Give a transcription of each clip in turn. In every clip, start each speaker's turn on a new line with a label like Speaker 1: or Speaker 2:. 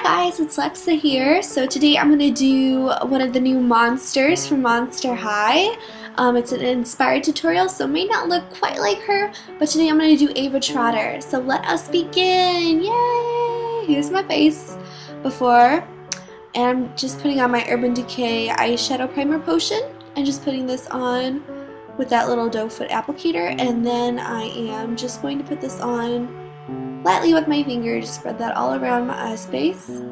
Speaker 1: Hi guys, it's Alexa here. So today I'm going to do one of the new monsters from Monster High. Um, it's an inspired tutorial, so it may not look quite like her, but today I'm going to do Avea Trotter. So let us begin. Yay! Here's my face before. And I'm just putting on my Urban Decay eyeshadow primer potion and just putting this on with that little doe foot applicator. And then I am just going to put this on lightly with my finger, just spread that all around my eye space.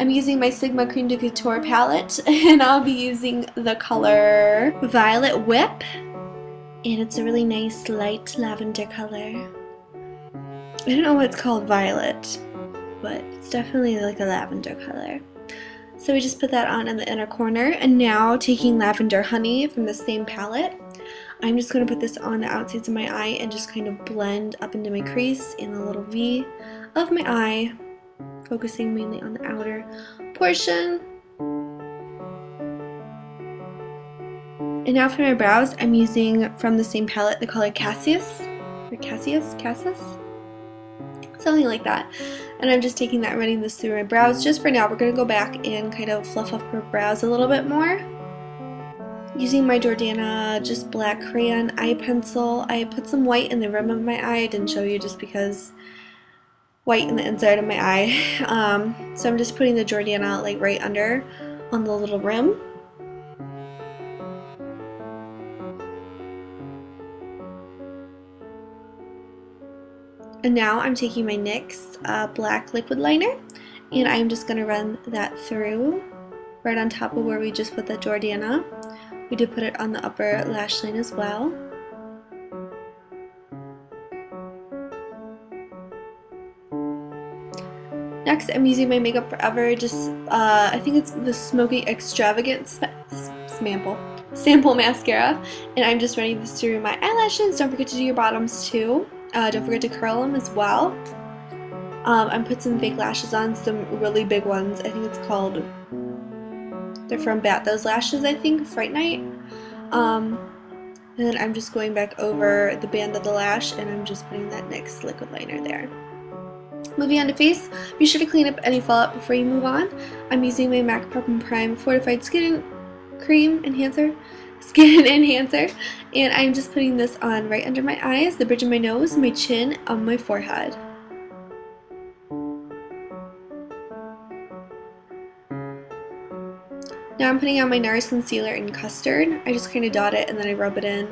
Speaker 1: I'm using my Sigma Creme de Couture palette and I'll be using the color Violet Whip and it's a really nice light lavender color. I don't know what's called violet but it's definitely like a lavender color. So we just put that on in the inner corner and now taking Lavender Honey from the same palette I'm just going to put this on the outsides of my eye and just kind of blend up into my crease in the little V of my eye, focusing mainly on the outer portion. And now for my brows, I'm using from the same palette the color Cassius, or Cassius, Cassis, something like that. And I'm just taking that and running this through my brows. Just for now, we're going to go back and kind of fluff up her brows a little bit more using my Jordana just black crayon eye pencil. I put some white in the rim of my eye. I didn't show you just because white in the inside of my eye. Um, so I'm just putting the Jordana like right under on the little rim. And now I'm taking my NYX uh, black liquid liner and I'm just going to run that through right on top of where we just put the Jordana. We did put it on the upper lash line as well. Next, I'm using my Makeup Forever, just, uh, I think it's the Smoky Extravagant sample, sample mascara, and I'm just running this through my eyelashes. Don't forget to do your bottoms too. Uh, don't forget to curl them as well. Um, I put some fake lashes on, some really big ones. I think it's called they're from Bat Those Lashes, I think, Fright Night. Um, and then I'm just going back over the band of the lash and I'm just putting that NYX liquid liner there. Moving on to face, be sure to clean up any fallout before you move on. I'm using my MAC Prep and Prime Fortified Skin Cream Enhancer, Skin Enhancer, and I'm just putting this on right under my eyes, the bridge of my nose, my chin, on my forehead. Now I'm putting on my NARS concealer in custard. I just kind of dot it and then I rub it in.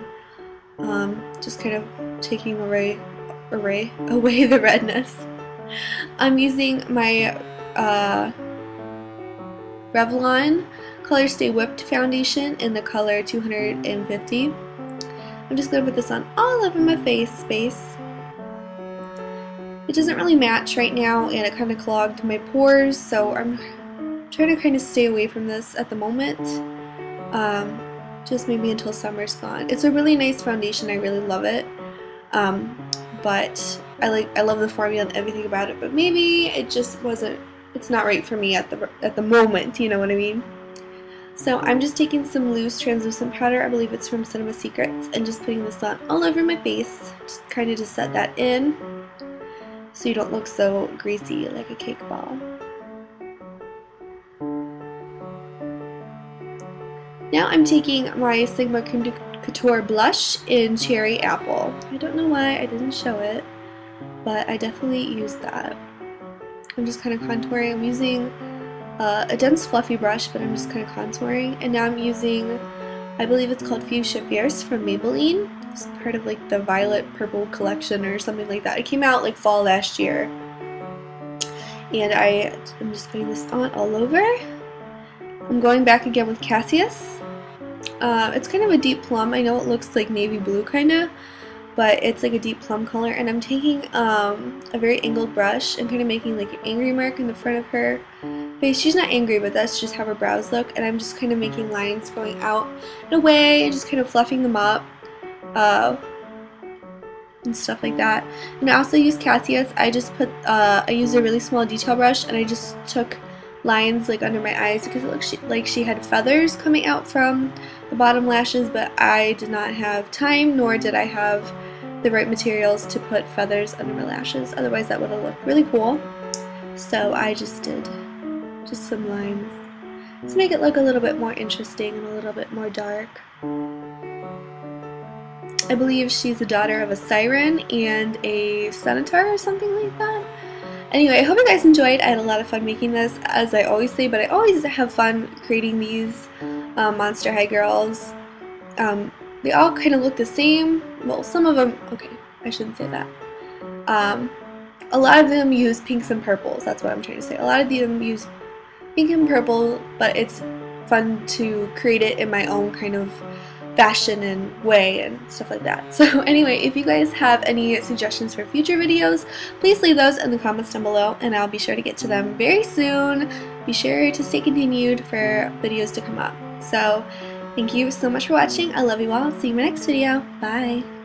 Speaker 1: Um, just kind of taking away, away, away the redness. I'm using my uh, Revlon Color Stay Whipped Foundation in the color 250. I'm just going to put this on all over my face space. It doesn't really match right now and it kind of clogged my pores so I'm trying to kind of stay away from this at the moment. Um, just maybe until summer's gone. It's a really nice foundation. I really love it. Um, but I like I love the formula and everything about it. But maybe it just wasn't. It's not right for me at the at the moment. You know what I mean? So I'm just taking some loose translucent powder. I believe it's from Cinema Secrets, and just putting this on all over my face, just kind of to set that in, so you don't look so greasy like a cake ball. Now I'm taking my Sigma Creme de Couture blush in Cherry Apple. I don't know why I didn't show it, but I definitely used that. I'm just kind of contouring. I'm using uh, a dense fluffy brush, but I'm just kind of contouring. And now I'm using, I believe it's called Fuchsia Fierce from Maybelline. It's part of like the Violet Purple collection or something like that. It came out like fall last year. And I, I'm just putting this on all over. I'm going back again with Cassius. Uh, it's kind of a deep plum. I know it looks like navy blue kind of, but it's like a deep plum color. And I'm taking um, a very angled brush and kind of making like an angry mark in the front of her face. She's not angry, but that's just how her brows look. And I'm just kind of making lines going out and away and just kind of fluffing them up. Uh, and stuff like that. And I also use Cassius. I just put, uh, I used a really small detail brush and I just took lines like under my eyes because it looks like she had feathers coming out from the bottom lashes but I did not have time nor did I have the right materials to put feathers under my lashes otherwise that would have looked really cool So I just did just some lines to make it look a little bit more interesting and a little bit more dark. I believe she's the daughter of a siren and a centaur or something like that. Anyway, I hope you guys enjoyed. I had a lot of fun making this, as I always say, but I always have fun creating these um, Monster High girls. Um, they all kind of look the same. Well, some of them, okay, I shouldn't say that. Um, a lot of them use pinks and purples, that's what I'm trying to say. A lot of them use pink and purple, but it's fun to create it in my own kind of fashion and way and stuff like that. So anyway, if you guys have any suggestions for future videos, please leave those in the comments down below and I'll be sure to get to them very soon. Be sure to stay continued for videos to come up. So thank you so much for watching. I love you all. See you in my next video. Bye.